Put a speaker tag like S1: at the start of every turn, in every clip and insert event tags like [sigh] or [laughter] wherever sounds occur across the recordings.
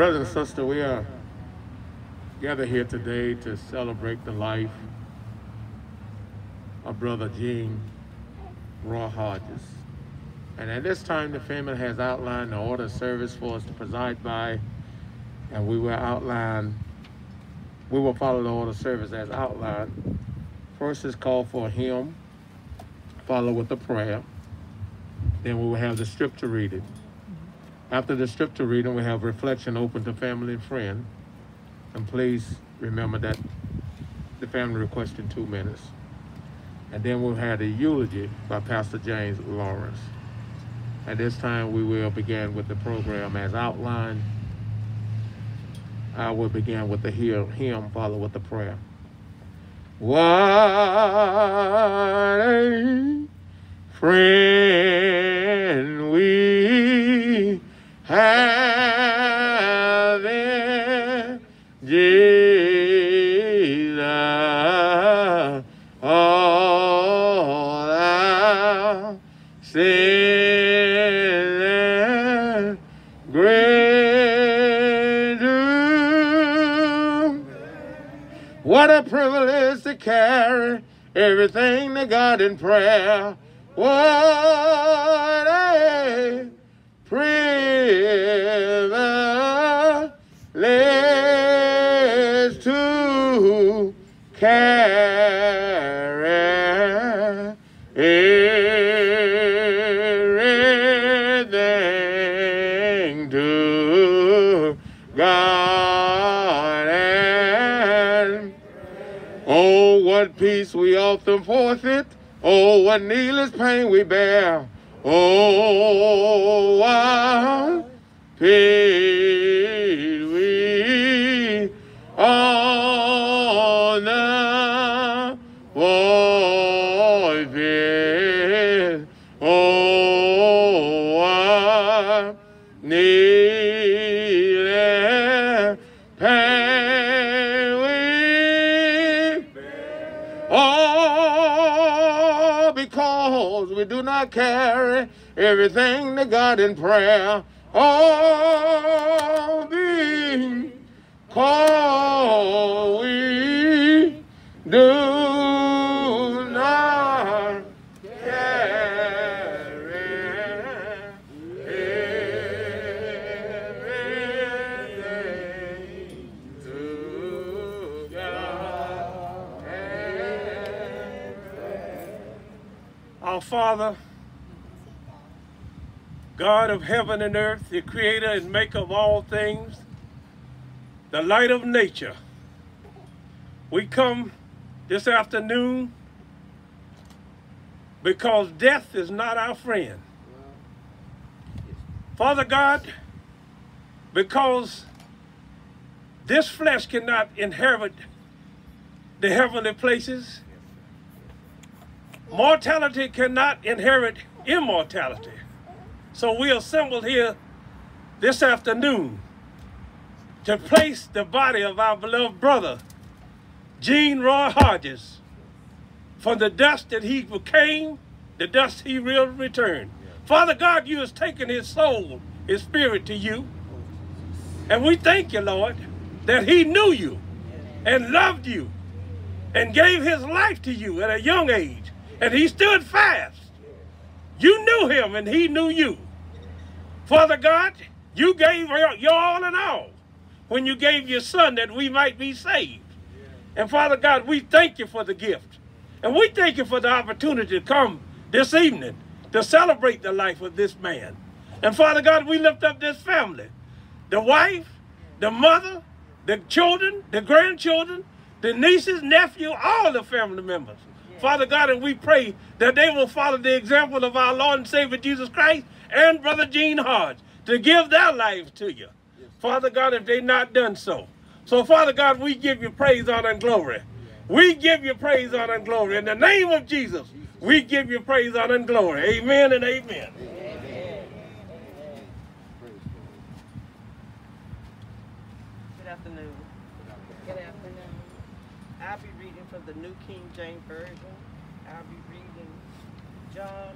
S1: Brother and sister, we are gathered here today to celebrate the life of Brother Gene Roy Hodges. And at this time, the family has outlined the order of service for us to preside by, and we will outline, we will follow the order of service as outlined. First is call for a hymn, followed with a prayer. Then we will have the scripture reading. After the scripture reading, we have reflection open to family and friend. And please remember that the family requesting two minutes. And then we'll have the eulogy by Pastor James Lawrence. At this time, we will begin with the program as outlined. I will begin with the hymn, followed with the prayer. What a friend we have Jesus. All sin and great doom. What a privilege to carry everything to God in prayer. What a privilege to carry everything to God. And oh what peace we often forfeit oh what needless pain we bear oh what peace everything to God in prayer. Oh, because we do not carry everything to God
S2: Our Father, God of heaven and earth, the creator and maker of all things, the light of nature, we come this afternoon because death is not our friend. Father God, because this flesh cannot inherit the heavenly places, mortality cannot inherit immortality. So we assembled here this afternoon to place the body of our beloved brother, Gene Roy Hodges, from the dust that he became, the dust he will return. Father God, you has taken his soul, his spirit to you. And we thank you, Lord, that he knew you and loved you and gave his life to you at a young age. And he stood fast. You knew him and he knew you. Father God, you gave your all in all when you gave your son that we might be saved. And Father God, we thank you for the gift. And we thank you for the opportunity to come this evening to celebrate the life of this man. And Father God, we lift up this family, the wife, the mother, the children, the grandchildren, the nieces, nephew, all the family members. Father God, and we pray that they will follow the example of our Lord and Savior Jesus Christ and Brother Gene Hodge to give their lives to you. Father God, if they not done so. So Father God, we give you praise, honor, and glory. We give you praise, honor, and glory. In the name of Jesus, we give you praise, honor, and glory. Amen and amen.
S3: Good afternoon. Good afternoon. I'll be reading from the New King James Version. I'll be reading John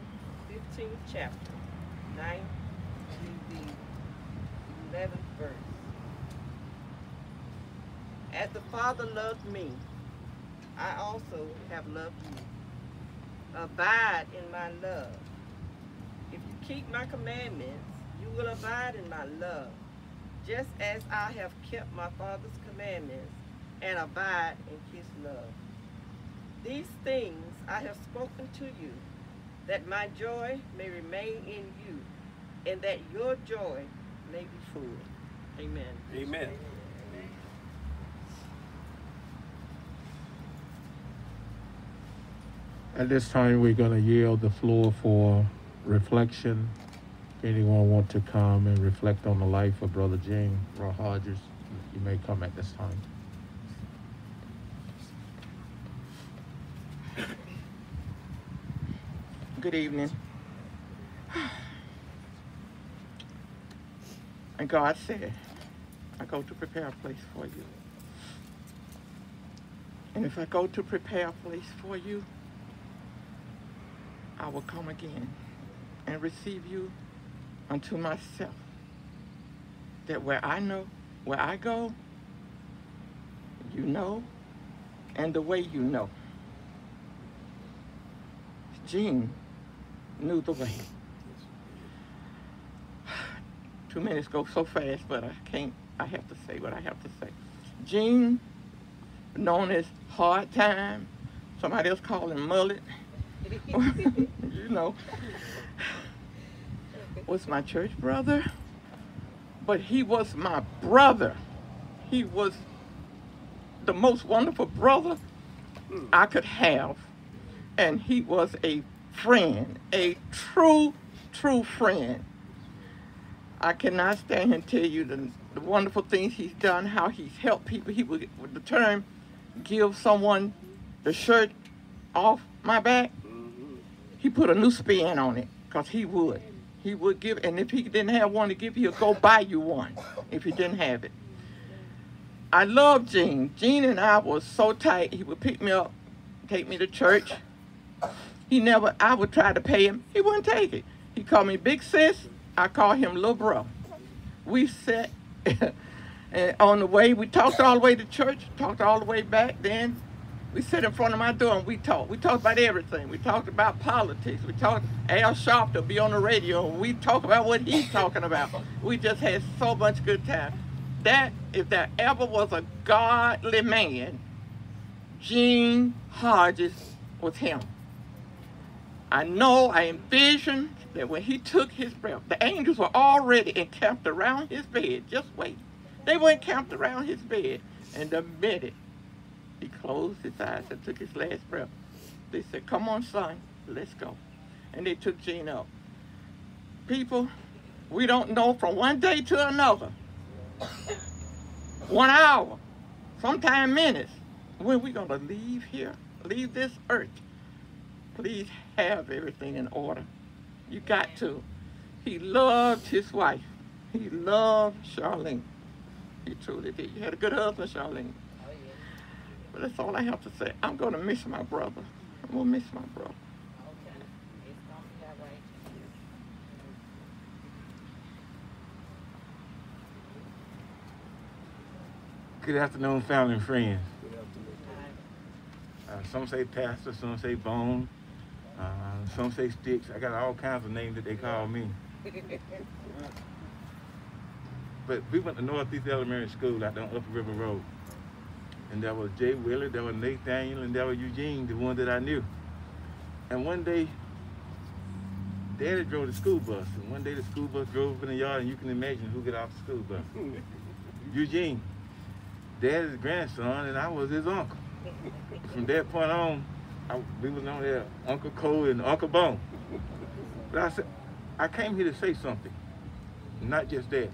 S3: 15th chapter, 9 to the 11th verse. As the Father loved me, I also have loved you. Abide in my love. If you keep my commandments, you will abide in my love, just as I have kept my Father's commandments and abide in his love. These things I have spoken to you, that my joy may remain in you, and that your joy may be full. Amen.
S2: Amen.
S1: At this time, we're going to yield the floor for reflection. If anyone want to come and reflect on the life of Brother Gene Roy Hodges, you may come at this time.
S4: Good evening. And God said, I go to prepare a place for you. And if I go to prepare a place for you, I will come again and receive you unto myself. That where I know, where I go, you know, and the way you know. Gene knew the way. Two minutes go so fast, but I can't, I have to say what I have to say. Gene, known as Hard Time, somebody else called him Mullet, [laughs] you know, was my church brother, but he was my brother. He was the most wonderful brother hmm. I could have. And he was a friend, a true, true friend. I cannot stand here and tell you the, the wonderful things he's done, how he's helped people. He would, with the term, give someone the shirt off my back. Mm-hmm. He put a new spin on it, because he would. He would give, and if he didn't have one to give, he'll go buy you one if he didn't have it. I love Gene. Gene and I was so tight. He would pick me up, take me to church. He never, I would try to pay him. He wouldn't take it. He called me big sis. I call him little bro. We sat [laughs] on the way, we talked all the way to church, talked all the way back. Then we sat in front of my door and we talked. We talked about everything. We talked about politics. We talked, Al Sharpton be on the radio we talk about what he's talking about. We just had so much good time. That, if there ever was a godly man, Gene Hodges was him. I know, I envisioned that when he took his breath, the angels were already encamped around his bed. Just wait. They were encamped around his bed. And the minute he closed his eyes and took his last breath, they said, come on, son, let's go. And they took Gene up. People, we don't know from one day to another, one hour, sometime minutes, when we're going to leave here, leave this earth. Please have everything in order. You got to. He loved his wife. He loved Charlene. He truly did. You had a good husband, Charlene. But that's all I have to say. I'm going to miss my brother. I'm going to miss my brother.
S5: Good afternoon, family and friends. good Uh, some say pastor, some say bone, uh, some say sticks. I got all kinds of names that they call me. [laughs] but we went to Northeast Elementary School out on Upper River Road. And there was Jay Willard, there was Nathaniel, and there was Eugene, the one that I knew. And one day, Daddy drove the school bus. And one day the school bus drove up in the yard, and you can imagine who got off the school bus. [laughs] Eugene. Daddy's grandson, and I was his uncle. From that point on, I, we was known as Uncle Cole and Uncle Bone. But I said, I came here to say something, not just that.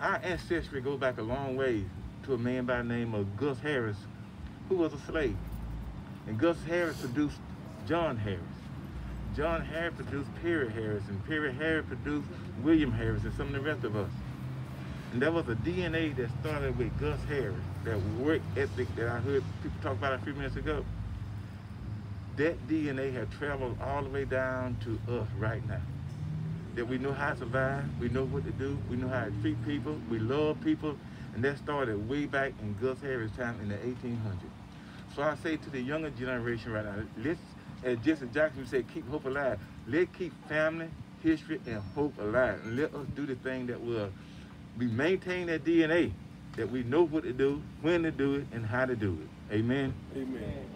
S5: Our ancestry goes back a long way to a man by the name of Gus Harris, who was a slave. And Gus Harris produced John Harris. John Harris produced Perry Harris, and Perry Harris produced William Harris and some of the rest of us. And there was a DNA that started with Gus Harris, that work ethic that I heard people talk about a few minutes ago. That DNA had traveled all the way down to us right now. That we know how to survive, we know what to do, we know how to treat people, we love people, And that started way back in Gus Harris' time in the 1800s. So I say to the younger generation right now, let's, as Jesse Jackson said, keep hope alive. Let's keep family, history, and hope alive. And let us do the thing that will we maintain that DNA, that we know what to do, when to do it, and how to do it. Amen.
S6: Amen.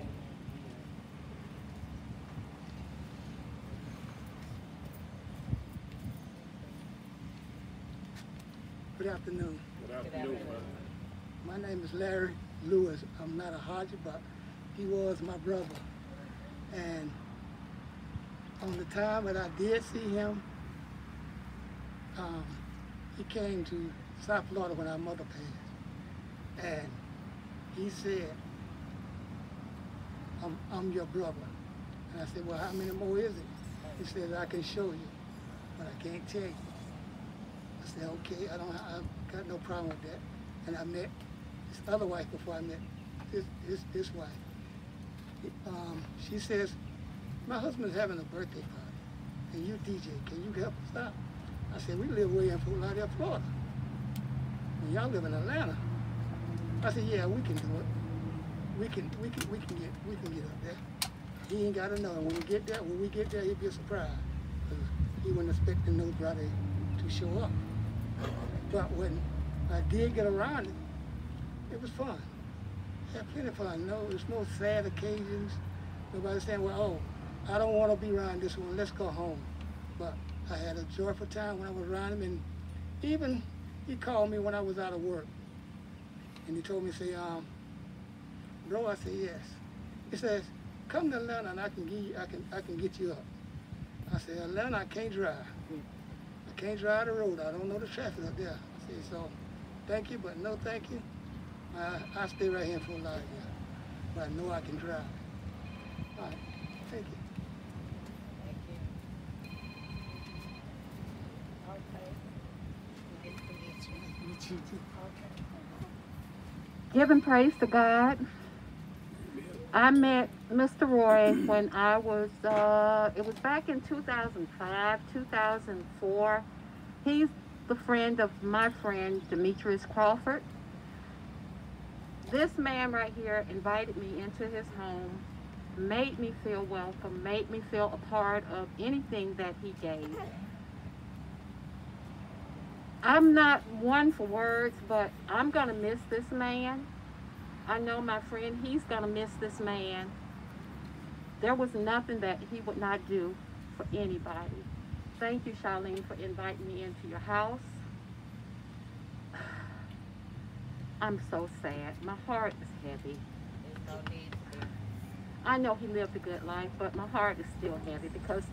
S7: Good afternoon.
S6: Good afternoon.
S7: My name is Larry Lewis. I'm not a Hodge, but he was my brother. And on the time that I did see him, um, he came to South Florida when our mother passed. And he said, I'm, I'm your brother. And I said, well, how many more is it? He said, I can show you, but I can't tell you. Said, okay, I don't, I've got no problem with that. And I met this other wife before I met this, this, wife. Um, she says, my husband's having a birthday party, and you DJ, can you help us out? I said, we live way in Fort Lauderdale, Florida. And y'all live in Atlanta. I said, yeah, we can do it. We can, we can, we can get, we can get up there. He ain't got to know. And when we get there, when we get there, he'll be a surprise. He wasn't expecting nobody to show up. But when I did get around it, it was fun. Had plenty of fun. No, there's no sad occasions. Nobody saying, well, oh, I don't want to be around this one. Let's go home. But I had a joyful time when I was around him, and even he called me when I was out of work, and he told me, say, um, bro, I said yes. He says, come to Atlanta and I can give you, I can, I can get you up. I said, Atlanta, I can't drive. Can't drive the road. I don't know the traffic up there. Said, so thank you, but no thank you. I, I stay right here in Fort Lauderdale, but I know I can drive. All right, thank you. Thank you. Okay.
S8: Okay, giving praise to God. I met Mr. Roy when I was, uh, it was back in 2005, 2004. He's the friend of my friend, Demetrius Crawford. This man right here invited me into his home, made me feel welcome, made me feel a part of anything that he gave. I'm not one for words, but I'm going to miss this man. I know my friend, he's going to miss this man. There was nothing that he would not do for anybody. Thank you, Charlene, for inviting me into your house. [sighs] I'm so sad. My heart is heavy. I know he lived a good life, but my heart is still heavy because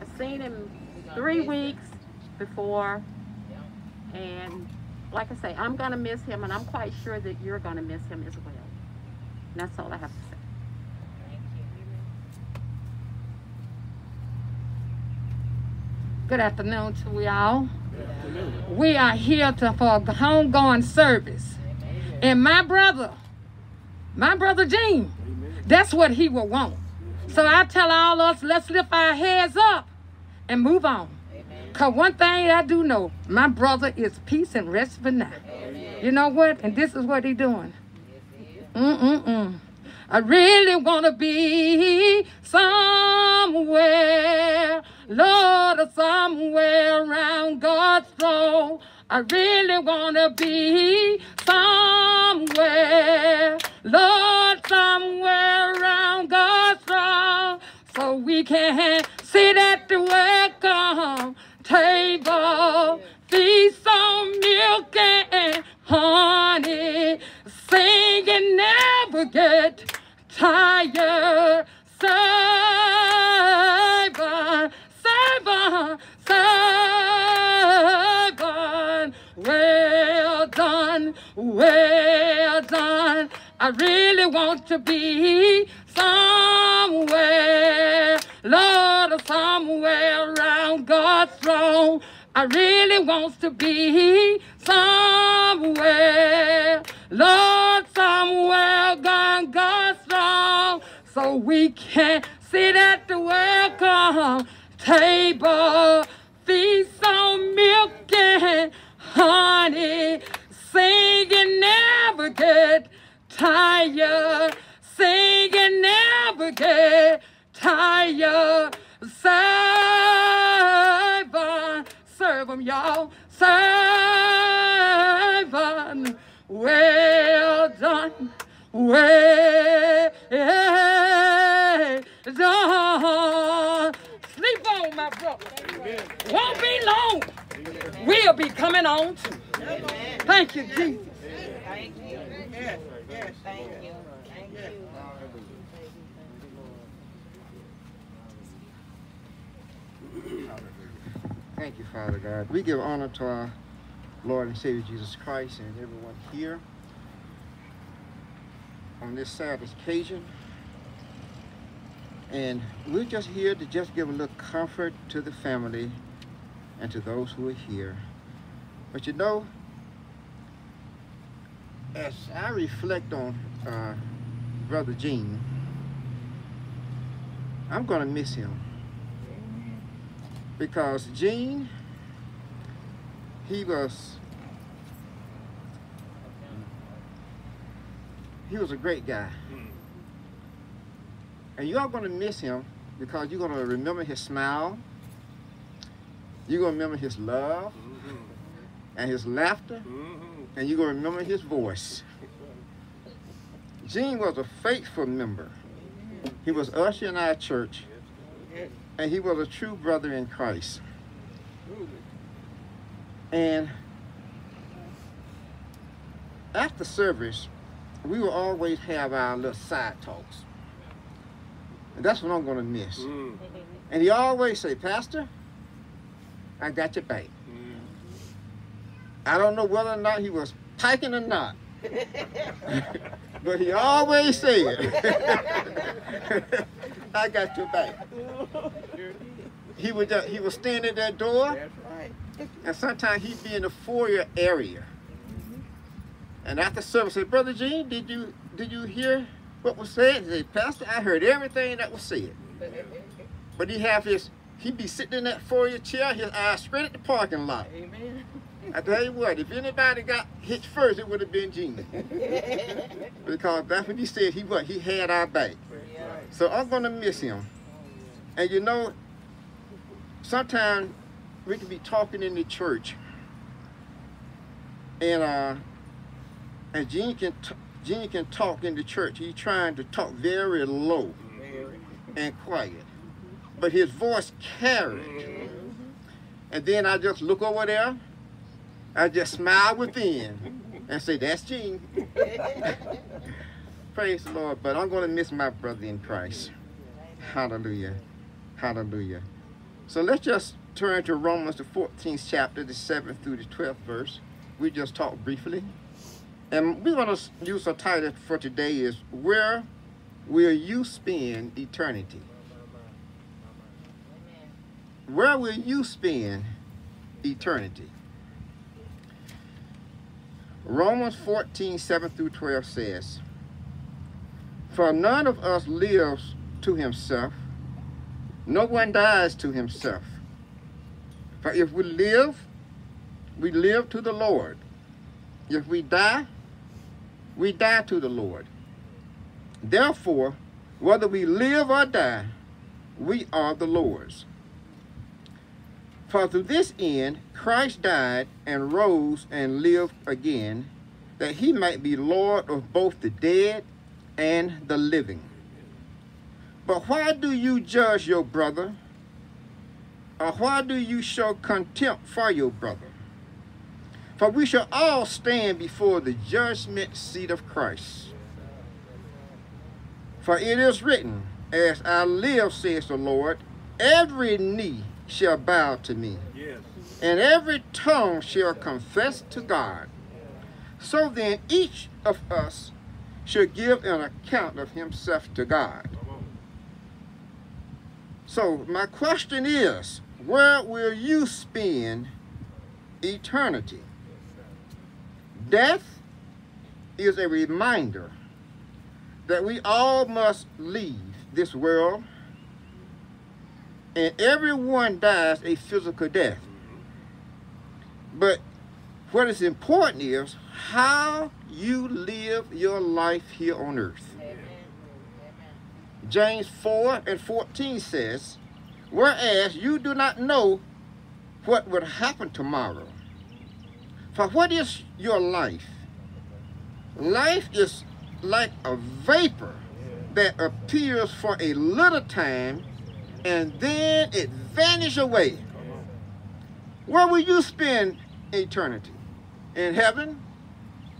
S8: I've seen him three weeks before and like I say, I'm going to miss him, and I'm quite sure that you're going to miss him as well. And that's all I have to say.
S9: Good afternoon to we all. We are here to, for the homegoing service. And my brother, my brother Gene, that's what he will want. So I tell all us, let's lift our heads up and move on. Because one thing I do know, my brother is peace and rest for now. You know what? And this is what he doing. Mm-mm-mm. I really want to be somewhere, Lord, somewhere around God's throne. I really want to be somewhere, Lord, somewhere around God's throne. So we can sit at the welcome table, tired. Savor, savor, savor. Well done, well done. I really want to be somewhere, Lord, somewhere around God's throne. I really want to be somewhere, Lord, so we can sit at the welcome table, feast on milk and honey, singing never get tired. Singing never get tired. Servant, serve 'em, y'all. Servant, well done. Well Won't be long. We'll be coming on too. Thank you, Jesus.
S3: Thank you. Thank you. Thank you.
S10: Thank you, Father God. We give honor to our Lord and Savior Jesus Christ and everyone here on this Sabbath occasion. And we're just here to just give a little comfort to the family and to those who are here. But you know, as I reflect on uh, Brother Gene, I'm going to miss him. Because Gene, he was, he was a great guy. And you're going to miss him because you're going to remember his smile. You're going to remember his love mm-hmm. and his laughter. Mm-hmm. And you're going to remember his voice. Gene was a faithful member. He was usher in our church. And he was a true brother in Christ. And after service, we will always have our little side talks. And that's what I'm going to miss. Mm. And he always say, Pastor, I got your back. I don't know whether or not he was piking or not. [laughs] but he always said, I got your back. He would just, he would stand at that door, and sometimes he'd be in the foyer area. And after service, say, Brother Gene, did you did you hear what was said? He said, Pastor, I heard everything that was said. But he have his, he'd be sitting in that foyer chair, his eyes straight at the parking lot.
S3: Amen.
S10: I tell you what, if anybody got hit first, it would have been Gene. [laughs] because that's what he said. He what? He had our back. So I'm gonna miss him. And you know, sometimes we can be talking in the church, and uh, and Gene can Gene can talk in the church. He's trying to talk very low and quiet, but his voice carried. Mm-hmm. And then I just look over there. I just smile within and say, "That's Gene." [laughs] Praise the Lord. But I'm going to miss my brother in Christ. Hallelujah. Hallelujah. So let's just turn to Romans, the 14th chapter, the 7th through the 12th verse. We just talked briefly. And we're going to use a title for today is Where Will You Spend Eternity? Where will you spend eternity? Romans 14, 7 through 12 says, For none of us lives to himself, no one dies to himself. For if we live, we live to the Lord. If we die, we die to the Lord. Therefore, whether we live or die, we are the Lord's. For to this end Christ died and rose and lived again, that he might be Lord of both the dead and the living. But why do you judge your brother? Or why do you show contempt for your brother? For we shall all stand before the judgment seat of Christ. For it is written, As I live, says the Lord, every knee shall bow to me,
S2: Yes.
S10: and every tongue shall confess to God. So then each of us should give an account of himself to God. So my question is, where will you spend eternity? Death is a reminder that we all must leave this world and everyone dies a physical death. But what is important is how you live your life here on earth. James 4 and 14 says, Whereas you do not know what would happen tomorrow. For what is your life? Life is like a vapor that appears for a little time and then it vanishes away. Where will you spend eternity? In heaven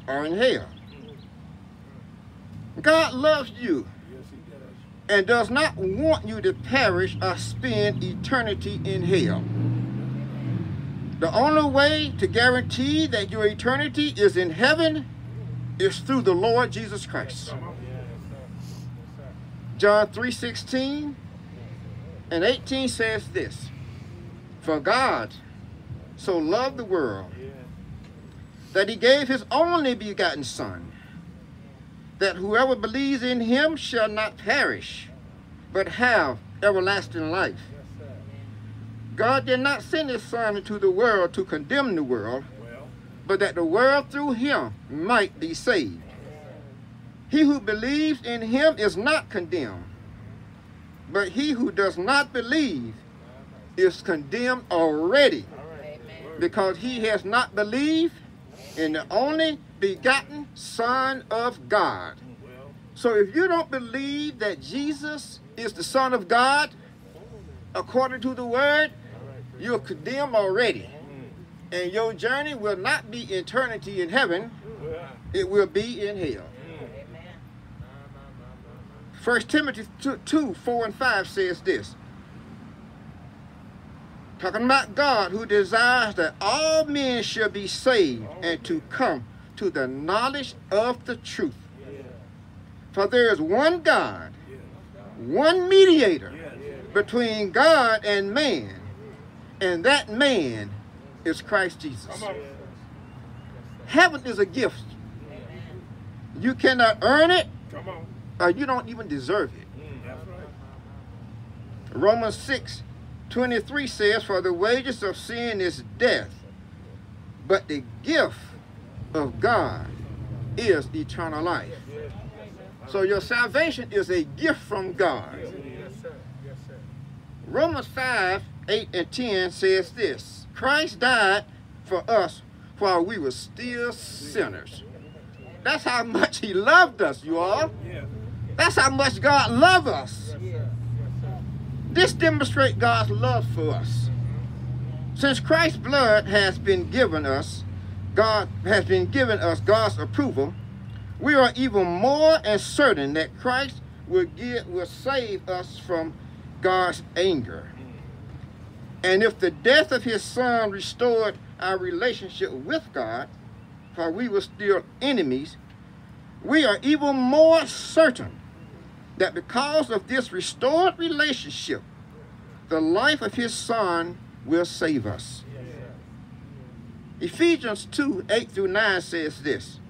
S10: or in hell? God loves you and does not want you to perish or spend eternity in hell. The only way to guarantee that your eternity is in heaven is through the Lord Jesus Christ. John 3:16 and 18 says this, For God so loved the world that he gave his only begotten Son, that whoever believes in him shall not perish, but have everlasting life. God did not send his Son into the world to condemn the world, but that the world through him might be saved. He who believes in him is not condemned, but he who does not believe is condemned already, because he has not believed in the only begotten Son of God. So if you don't believe that Jesus is the Son of God, according to the word, you're condemned already. And your journey will not be eternity in heaven, it will be in hell. 1 Timothy 2, 2, 4 and 5 says this. Talking about God who desires that all men shall be saved and to come to the knowledge of the truth. For there is one God, one mediator between God and man, and that man is Christ Jesus. Heaven is a gift. You cannot earn it, or you don't even deserve it. Romans 6 23 says, For the wages of sin is death, but the gift of God is eternal life. So your salvation is a gift from God. Romans 5, 8 and 10 says this, Christ died for us while we were still sinners. That's how much he loved us, you all. That's how much God loved us. This demonstrates God's love for us. Since Christ's blood has been given us, God has been given us God's approval, we are even more and certain that Christ will give will save us from God's anger. And if the death of his son restored our relationship with God, while we were still enemies, we are even more certain that because of this restored relationship, the life of his son will save us. Ephesians 2, 8 through 9 says this,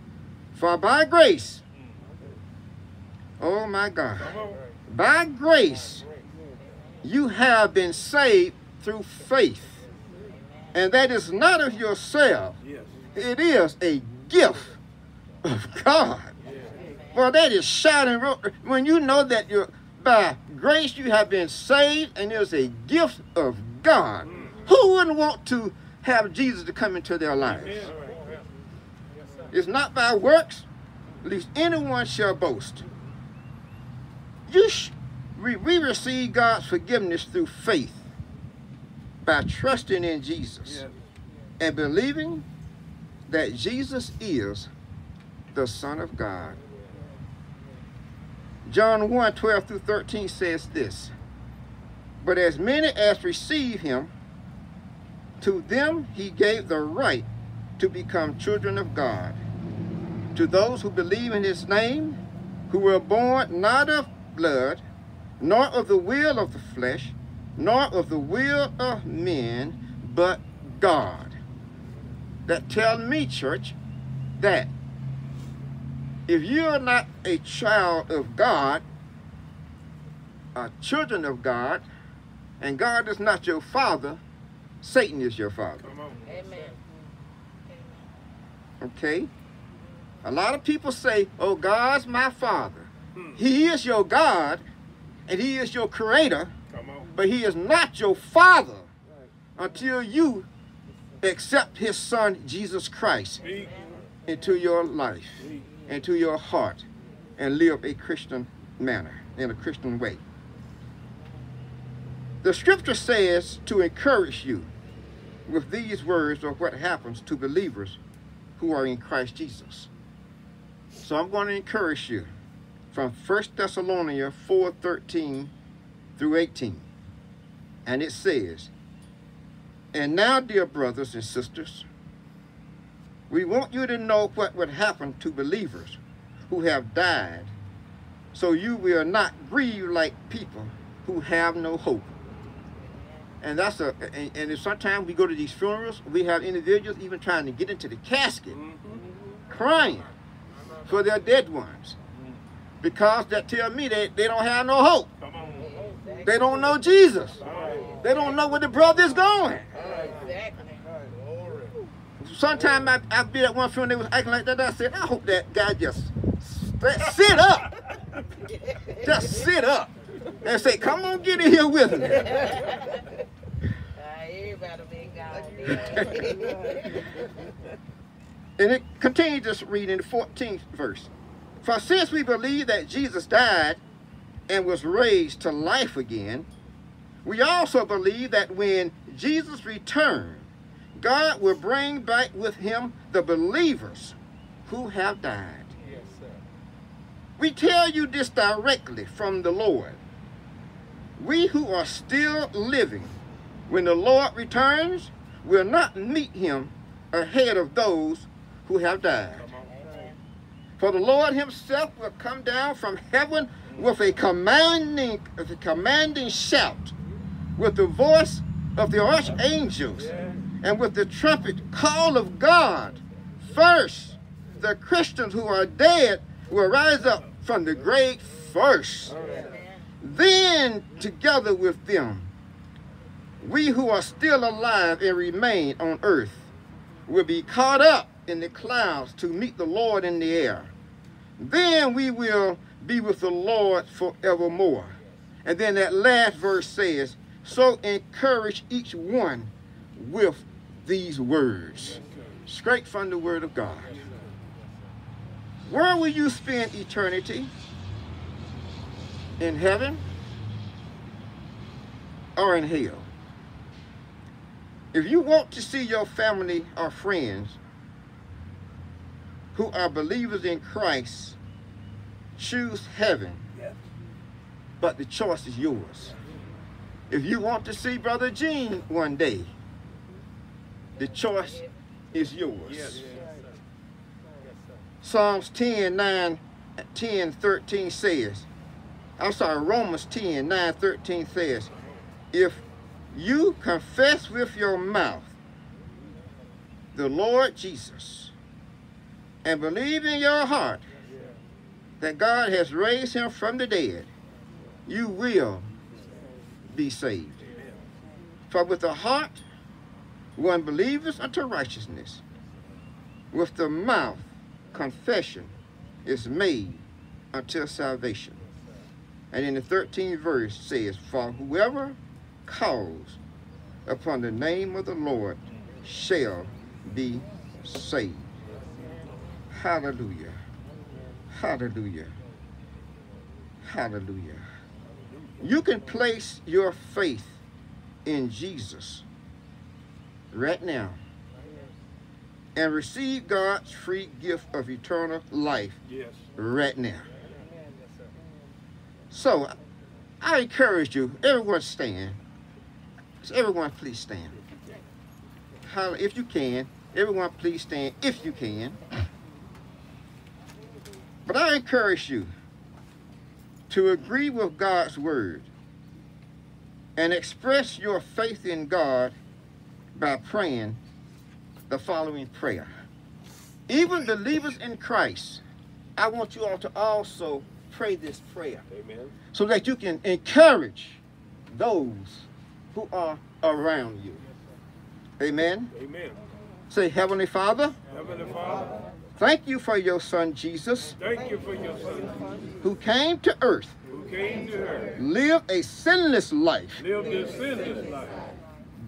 S10: For by grace, oh my God, by grace you have been saved through faith. And that is not of yourself. It is a gift of God. Well, that is shouting when you know that you're by grace you have been saved and it's a gift of God. Who wouldn't want to have Jesus to come into their lives? It's not by works, least anyone shall boast. You we, we receive God's forgiveness through faith by trusting in Jesus and believing that Jesus is the Son of God. John 1, 12 through 13 says this, But as many as receive him, to them he gave the right to become children of God. To those who believe in his name, who were born not of blood, nor of the will of the flesh, nor of the will of men, but God. That tell me, church, that if you're not a child of God, a children of God, and God is not your father, Satan is your father.
S3: Amen.
S10: Okay? A lot of people say, oh, God's my father. He is your God, and he is your creator, but he is not your father until you accept his son, Jesus Christ,
S2: Speak.
S10: into your life, into your heart, and live a Christian manner, in a Christian way. The scripture says to encourage you with these words of what happens to believers who are in Christ Jesus. So I'm going to encourage you from 1 Thessalonians 4 13 through 18. And it says, And now, dear brothers and sisters, we want you to know what would happen to believers who have died, so you will not grieve like people who have no hope. And that's a and, and sometimes we go to these funerals, we have individuals even trying to get into the casket, mm-hmm. crying for their dead ones. Because that tell me they, they don't have no hope.
S2: Come on.
S10: They don't know Jesus. They don't know where the brother is going. Sometimes I, I be at one funeral, they was acting like that. I said, I hope that guy just st- sit up. Just sit up. And say, come on, get in here with me.
S3: Everybody been gone.
S10: And it continues to read in the 14th verse. For since we believe that Jesus died and was raised to life again, we also believe that when Jesus returned, God will bring back with him the believers who have died. We tell you this directly from the Lord. We who are still living, when the Lord returns, will not meet him ahead of those who have died. For the Lord himself will come down from heaven with a commanding, with a commanding shout, with the voice of the archangels, and with the trumpet call of God. First, the Christians who are dead will rise up from the grave first. Then, together with them, we who are still alive and remain on earth will be caught up in the clouds to meet the Lord in the air. Then we will be with the Lord forevermore. And then that last verse says, So encourage each one with these words. Straight from the Word of God. Where will you spend eternity? In heaven or in hell? If you want to see your family or friends who are believers in Christ choose heaven, but the choice is yours. If you want to see Brother Gene one day, the choice is yours. Yes, Psalms 10, 9, 10, 13 says, I'm sorry, Romans 10, 9, 13 says, if you confess with your mouth the Lord Jesus and believe in your heart that God has raised him from the dead, you will be saved. For with the heart one believes unto righteousness, with the mouth confession is made until salvation. And in the 13th verse says, For whoever calls upon the name of the Lord shall be saved. Hallelujah. Hallelujah. Hallelujah. You can place your faith in Jesus right now and receive God's free gift of eternal life
S2: Yes.
S10: right now. So, I encourage you, everyone stand. So everyone please stand. Holla if you can. Everyone please stand if you can. But I encourage you to agree with God's word and express your faith in God by praying the following prayer. Even believers in Christ, I want you all to also pray this prayer
S2: Amen.
S10: so that you can encourage those who are around you. Amen.
S2: Amen.
S10: Say, Heavenly Father,
S2: Heavenly Father,
S10: Thank you for your son Jesus,
S2: Thank you for your son
S10: who came to earth,
S2: who came to earth,
S10: lived a sinless life,
S2: lived a sinless life,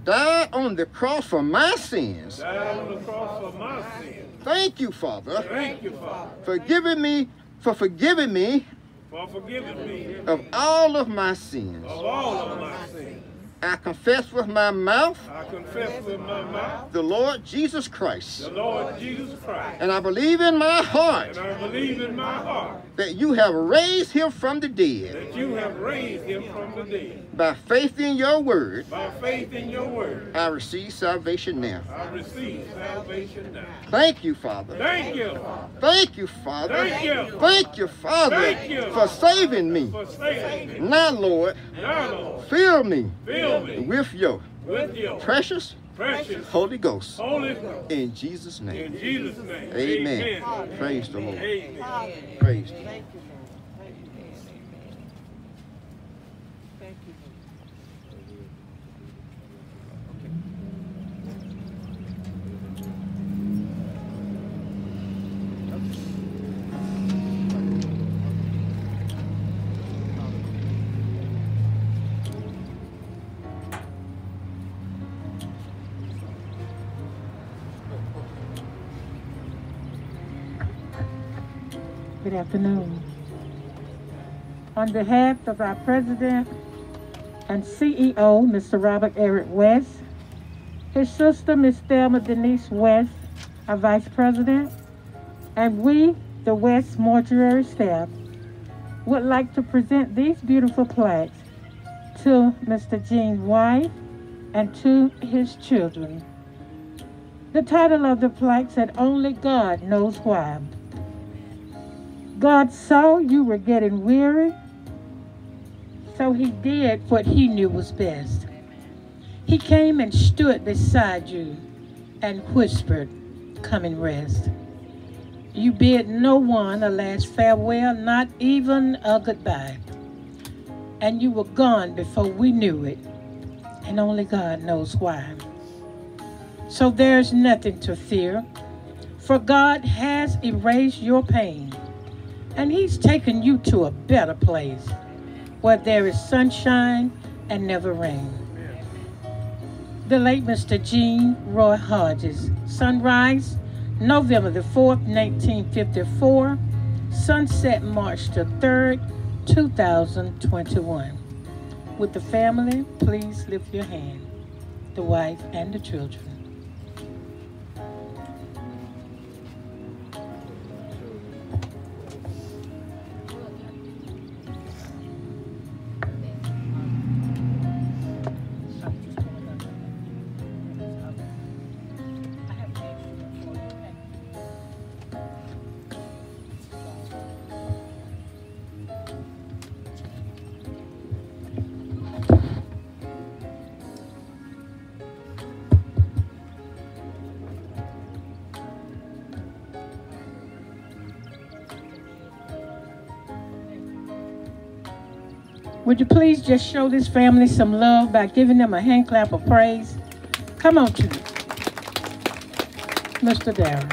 S10: died on the cross for my sins.
S2: died on the cross for my sins.
S10: Thank you, Father,
S2: Thank you, Father,
S10: for giving me, for forgiving me
S2: for forgiving me
S10: of all of my sins.
S2: of all of my sins.
S10: I confess with my mouth
S2: I confess with my mouth
S10: the Lord Jesus Christ,
S2: the Lord Jesus Christ,
S10: and I believe in my heart
S2: and I believe in my heart
S10: that you have raised him from the dead
S2: that you have raised him from the dead.
S10: by faith in your word.
S2: By faith in your word,
S10: I receive salvation now.
S2: I receive salvation now.
S10: Thank you, Father.
S2: Thank you,
S10: Thank you, Father.
S2: Thank you.
S10: Thank you, Father,
S2: Thank you.
S10: for saving me.
S2: for saving me.
S10: Now, Lord,
S2: Now, Lord,
S10: fill me
S2: fill me
S10: with your
S2: with your
S10: precious
S2: precious
S10: Holy Ghost.
S2: Holy Ghost.
S10: In Jesus' name.
S2: In Jesus' name.
S10: Amen.
S2: Amen.
S10: Praise the Lord.
S2: Amen.
S10: Praise the Lord.
S3: Thank you, Lord.
S11: Good afternoon. On behalf of our president and CEO, Mr. Robert Eric West, his sister, Ms. Thelma Denise West, our vice president, and we, the West Mortuary staff, would like to present these beautiful plaques to Mr. Gene White and to his children. The title of the plaque said, Only God Knows Why. God saw you were getting weary, so he did what he knew was best. He came and stood beside you and whispered, Come and rest. You bid no one a last farewell, not even a goodbye. And you were gone before we knew it, and only God knows why. So there's nothing to fear, for God has erased your pain and he's taken you to a better place where there is sunshine and never rain. The late Mr. Gene Roy Hodges, sunrise November the 4th, 1954, sunset March the 3rd, 2021. With the family, please lift your hand, the wife and the children. Would you please just show this family some love by giving them a hand clap of praise? Come on to. Mr. Darren.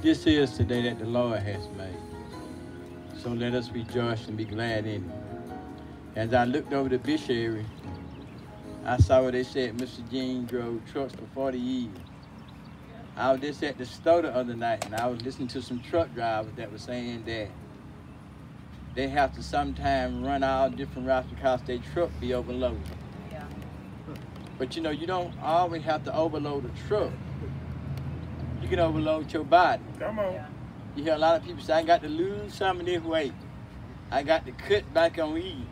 S12: This is the day that the Lord has made. So let us rejoice and be glad in it. As I looked over the Bish area, I saw where they said Mr. Gene drove trucks for 40 years. I was just at the store the other night and I was listening to some truck drivers that were saying that they have to sometime run all different routes because their truck be overloaded. Yeah. But you know, you don't always have to overload a truck. You can overload your body.
S2: Come on.
S12: You hear a lot of people say, I got to lose some of this weight. I got to cut back on eating.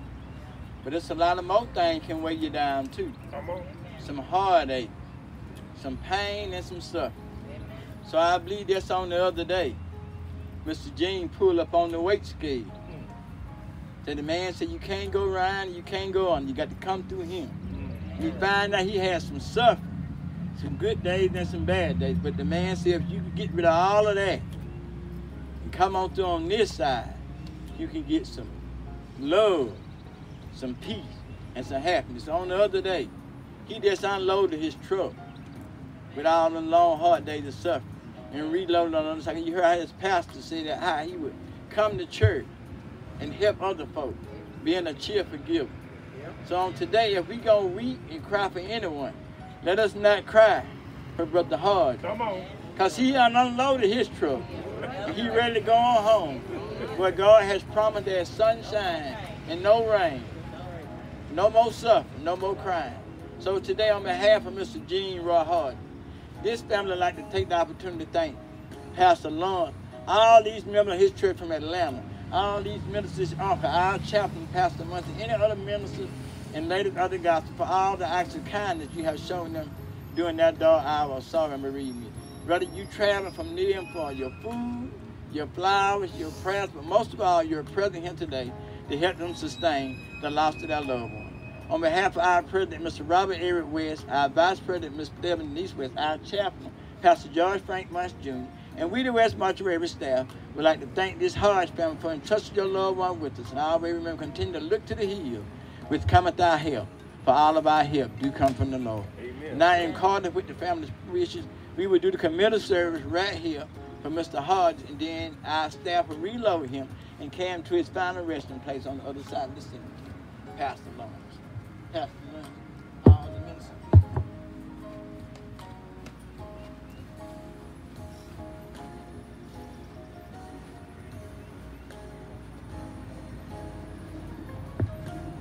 S12: But it's a lot of more things can weigh you down too.
S2: Come on.
S12: Some heartache, some pain, and some suffering. So I believe that's on the other day. Mr. Gene pulled up on the weight scale. Mm. Said the man said you can't go around, you can't go on, you got to come through him. Mm. You find out he has some suffering, some good days and some bad days. But the man said if you could get rid of all of that and come on through on this side, you can get some love, some peace, and some happiness. On the other day, he just unloaded his truck with all the long, hard days of suffering and reloaded on the other side. You heard his pastor say that how he would come to church and help other folks, being a cheerful giver. So on today, if we gonna weep and cry for anyone, let us not cry for Brother Hodge.
S2: Come on.
S12: Cause he unloaded his truck. And he ready to go on home. Where God has promised there's sunshine and no rain. No more suffering, no more crying. So today on behalf of Mr. Gene Roy Hodge, this family like to take the opportunity to thank Pastor Lawrence, all these members of his church from Atlanta, all these ministers, uncle, our chaplain, Pastor Munson, any other ministers and ladies of the gospel for all the acts of kindness you have shown them during that dark hour of sorrow and bereavement. Brother, you traveling from near and far, your food, your flowers, your prayers, but most of all, you're present here today to help them sustain the loss of their loved one. On behalf of our President, Mr. Robert Eric West, our Vice President, Ms. Devin Denise West, our Chaplain, Pastor George Frank Munch Jr., and we, the West Mortuary staff, would like to thank this Hodge family for entrusting your loved one with us. And I always remember, continue to look to the hill, which cometh our help. For all of our help do come from the Lord. Amen. Now, in accordance with the family's wishes, we will do the committal service right here for Mr. Hodge, and then our staff will reload him and carry him to his final resting place on the other side of the cemetery. Pastor Lawrence. Uh, uh, the ministers.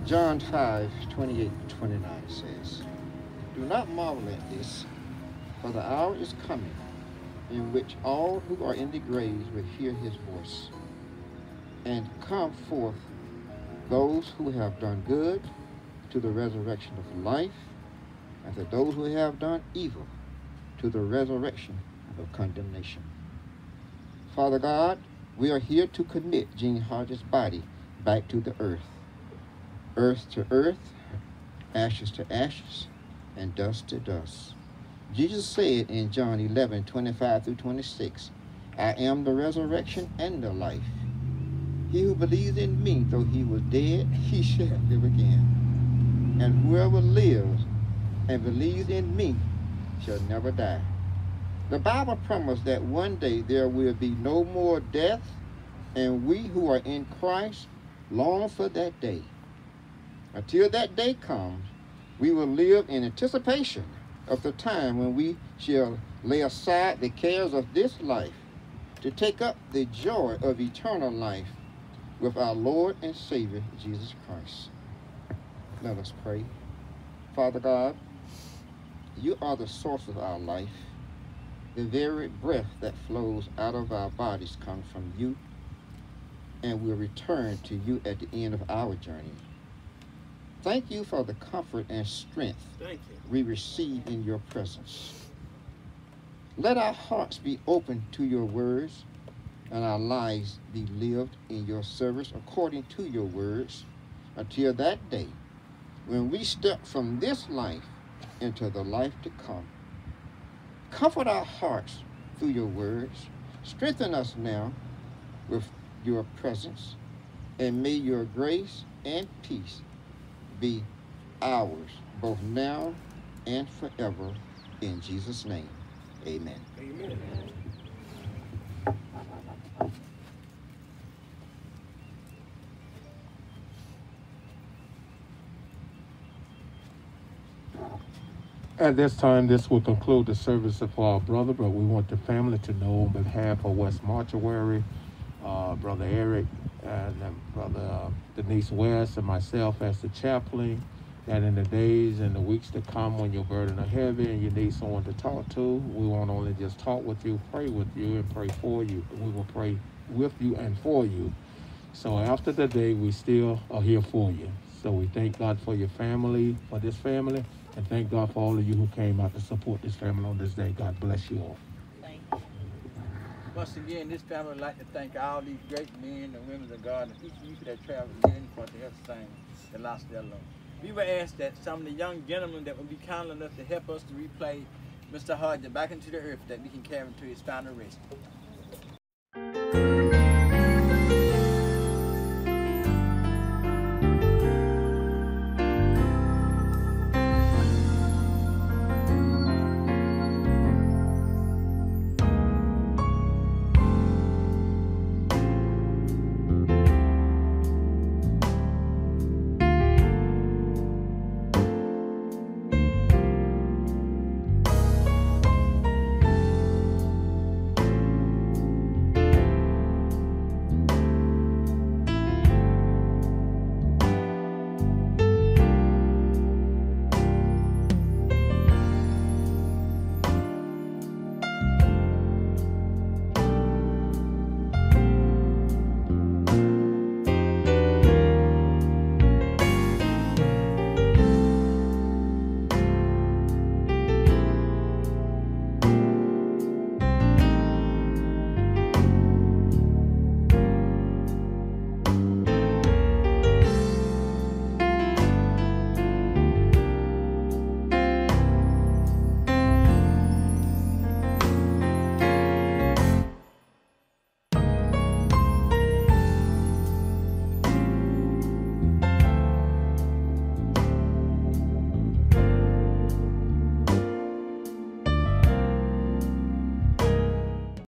S10: John 5, 28 29 says, Do not marvel at this, for the hour is coming in which all who are in the graves will hear his voice, and come forth those who have done good to the resurrection of life, and to those who have done evil to the resurrection of condemnation. Father God, we are here to commit Gene Hodges' body back to the earth earth to earth, ashes to ashes, and dust to dust. Jesus said in John 11, 25 through 26, I am the resurrection and the life. He who believes in me, though he was dead, he shall live again. And whoever lives and believes in me shall never die. The Bible promised that one day there will be no more death, and we who are in Christ long for that day. Until that day comes, we will live in anticipation of the time when we shall lay aside the cares of this life to take up the joy of eternal life with our Lord and Savior, Jesus Christ. Let us pray. Father God, you are the source of our life. The very breath that flows out of our bodies comes from you and will return to you at the end of our journey. Thank you for the comfort and strength we receive in your presence. Let our hearts be open to your words and our lives be lived in your service according to your words until that day when we step from this life into the life to come. Comfort our hearts through your words. Strengthen us now with your presence, and may your grace and peace be ours, both now and forever. In Jesus' name, amen.
S2: Amen.
S1: At this time, this will conclude the service of our brother, but we want the family to know on behalf of West Mortuary, uh, Brother Eric and Brother uh, Denise West and myself as the chaplain, that in the days and the weeks to come when your burden are heavy and you need someone to talk to, we won't only just talk with you, pray with you and pray for you. We will pray with you and for you. So after the day, we still are here for you. So we thank God for your family, for this family, and thank God for all of you who came out to support this family on this day. God bless you all.
S12: Once again, this family would like to thank all these great men and women of God and each of you that traveled in for to help sustain the lost their loved. We were asked that some of the young gentlemen that would be kind enough to help us to replay Mr. Hodge back into the earth that we can carry him to his final rest.